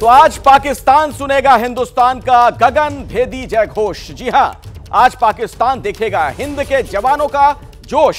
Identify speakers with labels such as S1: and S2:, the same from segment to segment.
S1: तो आज पाकिस्तान सुनेगा हिंदुस्तान का गगन भेदी जय घोष जी हाँ, आज पाकिस्तान देखेगा हिंद के जवानों का जोश।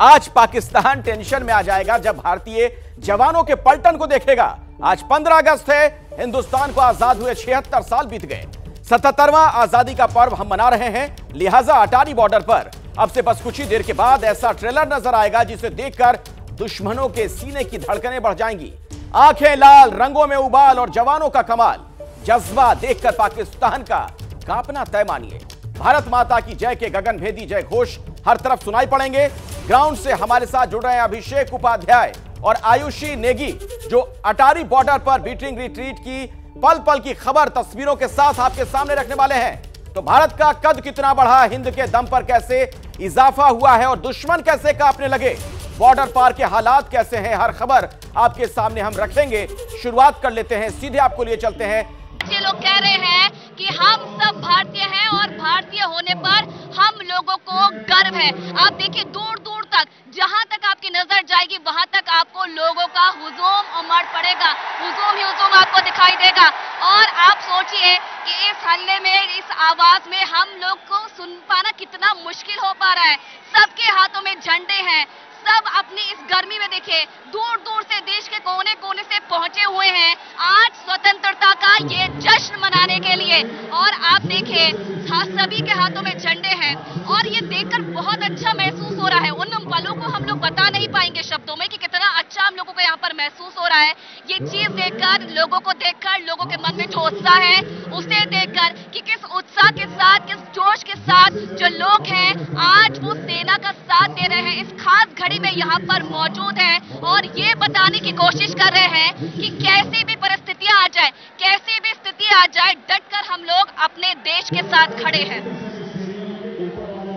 S1: आज पाकिस्तान टेंशन में आ जाएगा जब भारतीय जवानों के पलटन को देखेगा। आज 15 अगस्त है, हिंदुस्तान को आज़ाद हुए छिहत्तर साल बीत गए। सतहत्तरवां आज़ादी का पर्व हम मना रहे हैं, लिहाजा अटारी बॉर्डर पर। अब से बस कुछ ही देर के बाद ऐसा ट्रेलर नज़र आएगा जिसे देखकर दुश्मनों के सीने की धड़कनें बढ़ जाएँगी। आँखें लाल, रंगों में उबाल और जवानों का कमाल। जज्बा देखकर पाकिस्तान का कांपना तय मानिए भारत माता की जय के गगन भेदी जय घोष हर तरफ़ सुनाई पड़ेंगे। ग्राउंड से हमारे साथ जुड़ रहे हैं अभिषेक उपाध्याय और आयुषी नेगी, जो अटारी बॉर्डर पर बीटिंग रिट्रीट की पल पल की खबर तस्वीरों के साथ आपके सामने रखने वाले हैं। तो भारत का कद कितना बढ़ा, हिंद के दम पर कैसे इजाफा हुआ है और दुश्मन कैसे कांपने लगे? बॉर्डर पार के हालात कैसे हैं, हर खबर आपके सामने हम रखेंगे शुरुआत कर लेते हैं, सीधे आपको लिए चलते हैं।
S2: ये लोग कह रहे हैं कि हम सब भारतीय हैं और भारतीय होने पर हम लोगों को गर्व है। आप देखिए दूर दूर तक, जहाँ तक आपकी नज़र जाएगी, वहाँ तक आपको लोगों का हुजूम उमड़ पड़ेगा। हुजूम ही हुजूम आपको दिखाई देगा। और आप सोचिए कि इस हल्ले में इस आवाज़ में हम लोग को सुन पाना कितना मुश्किल हो पा रहा है। सबके हाथों में झंडे हैं। सब अपनी इस गर्मी में देखिए दूर दूर से देश के कोने कोने से पहुँचे हुए हैं। आज स्वतंत्रता का ये जश्न मनाने के लिए। और आप देखिए हाँ, सभी के हाथों में झंडे हैं। और ये देखकर बहुत अच्छा महसूस हो रहा है। उन पलों को हम लोग बता नहीं पाएँगे शब्दों में कि कितना अच्छा हम लोगों को यहाँ पर महसूस हो रहा है। ये चीज़ देखकर, लोगों को देखकर, लोगों के मन में जो उत्साह है, उसे देखकर कि किस उत्साह के साथ, किस जोश के साथ जो लोग हैं, आज वो सेना का साथ दे रहे हैं। इस खास घड़ी में यहाँ पर मौजूद है और ये बताने की कोशिश कर रहे हैं कि कैसी भी परिस्थितियाँ आ जाए, कैसी भी स्थिति आ जाए डट कर हम लोग अपने देश के साथ खड़े हैं।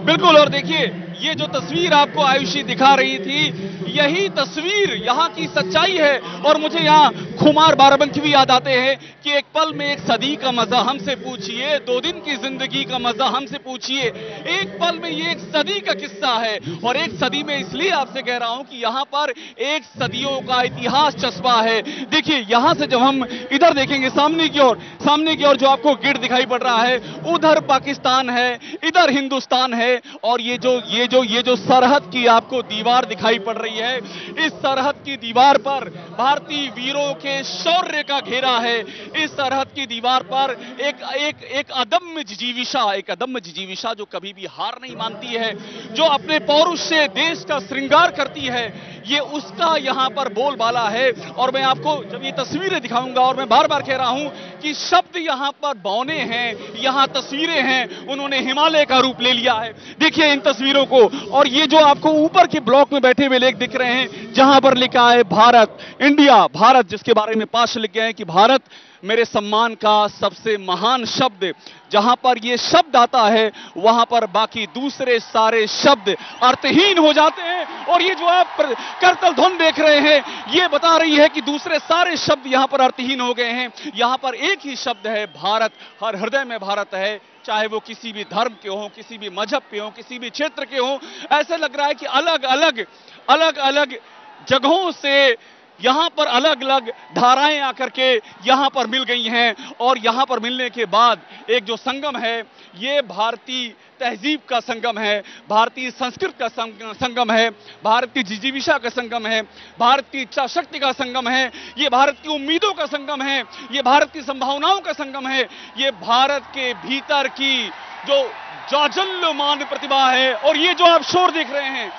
S3: बिल्कुल, और देखिए, ये जो तस्वीर आपको आयुषी दिखा रही थी, यही तस्वीर यहाँ की सच्चाई है। और मुझे यहाँ खुमार बाराबंकी भी याद आते हैं कि एक पल में एक सदी का मज़ा हमसे पूछिए, दो दिन की ज़िंदगी का मज़ा हमसे पूछिए। एक पल में ये एक सदी का किस्सा है और एक सदी में इसलिए आपसे कह रहा हूँ कि यहाँ पर एक सदियों का इतिहास चस्पा है। देखिए, यहाँ से जब हम इधर देखेंगे, सामने की ओर, सामने की ओर जो आपको गेट दिखाई पड़ रहा है, उधर पाकिस्तान है, इधर हिंदुस्तान है और ये जो ये जो ये जो सरहद की आपको दीवार दिखाई पड़ रही है, इस सरहद की दीवार पर भारतीय वीरों के शौर्य का घेरा है। इस सरहद की दीवार पर एक एक एक अदम्य जीविशा, एक अदम्य जीविशा जो कभी भी हार नहीं मानती है, जो अपने पौरुष से देश का श्रृंगार करती है, ये उसका यहाँ पर बोलबाला है। और मैं आपको जब ये तस्वीरें दिखाऊँगा और मैं बार बार कह रहा हूँ कि शब्द यहाँ पर बौने हैं, यहाँ तस्वीरें हैं, उन्होंने हिमालय का रूप ले लिया है। देखिए इन तस्वीरों को, और ये जो आपको ऊपर के ब्लॉक में बैठे हुए लेख दिख रहे हैं, जहाँ पर लिखा है भारत, इंडिया, भारत, जिसके बारे में पाश लिख गए हैं कि भारत मेरे सम्मान का सबसे महान शब्द। जहाँ पर ये शब्द आता है, वहाँ पर बाकी दूसरे सारे शब्द अर्थहीन हो जाते हैं। और ये जो आप करतल ध्वन देख रहे हैं, ये बता रही है कि दूसरे सारे शब्द यहाँ पर अर्थहीन हो गए हैं। यहाँ पर एक ही शब्द है, भारत, हर हृदय में भारत है, चाहे वो किसी भी धर्म के हों, किसी भी मज़हब के हों, किसी भी क्षेत्र के हों। ऐसे लग रहा है कि अलग अलग अलग अलग जगहों से यहाँ पर अलग अलग धाराएँ आकर के यहाँ पर मिल गई हैं और यहाँ पर मिलने के बाद एक जो संगम है, ये भारतीय तहजीब का संगम है, भारतीय संस्कृत का संगम है, भारतीय की जिजीविशा का संगम है भारत की इच्छा शक्ति का संगम है, ये भारत की उम्मीदों का संगम है, ये भारत की संभावनाओं का संगम है, ये भारत के भीतर की जो जाजल्यमान प्रतिभा है और ये जो आप शोर देख रहे हैं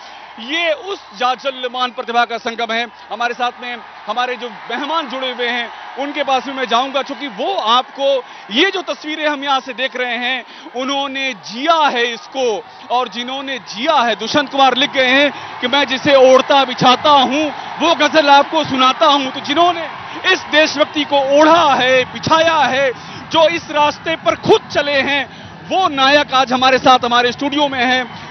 S3: ये उस जाजल्यमान प्रतिभा का संगम है। हमारे साथ में हमारे जो मेहमान जुड़े हुए हैं, उनके पास भी मैं जाऊँगा, क्योंकि वो आपको ये जो तस्वीरें हम यहाँ से देख रहे हैं, उन्होंने जिया है इसको, और जिन्होंने जिया है, दुष्यंत कुमार लिख गए हैं कि मैं जिसे ओढ़ता बिछाता हूँ, वो गज़ल आपको सुनाता हूँ। तो जिन्होंने इस देशभक्ति को ओढ़ा है, बिछाया है, जो इस रास्ते पर खुद चले हैं, वो नायक आज हमारे साथ हमारे स्टूडियो में है।